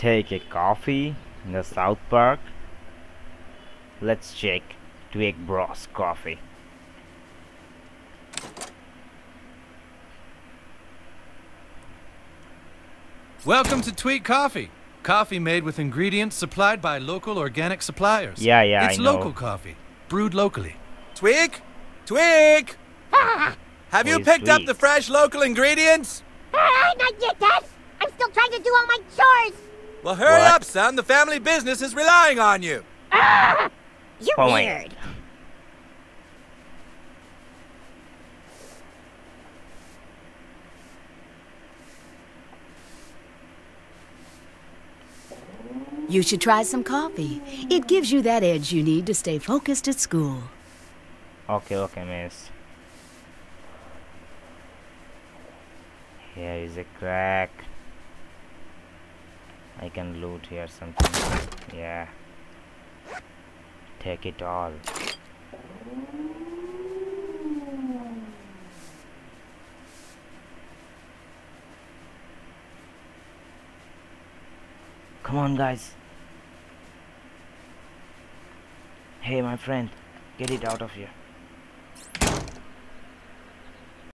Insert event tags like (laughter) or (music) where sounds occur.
take a coffee in the South Park. Let's check Tweek Bros coffee. Welcome to Tweek Coffee. Coffee made with ingredients supplied by local organic suppliers. Yeah, yeah, It's I know. local coffee, brewed locally. Tweek? Tweek! (laughs) Have you Where's picked up the fresh local ingredients? Ah, not yet, Dad. I'm still trying to do all my chores. Well, hurry What? up, son. The family business is relying on you. Ah! You're my weird. You should try some coffee. It gives you that edge you need to stay focused at school. Okay, okay, miss. Here is a crack. I can loot here something. Yeah. Take it all. Come on, guys. Hey, my friend, get it out of here.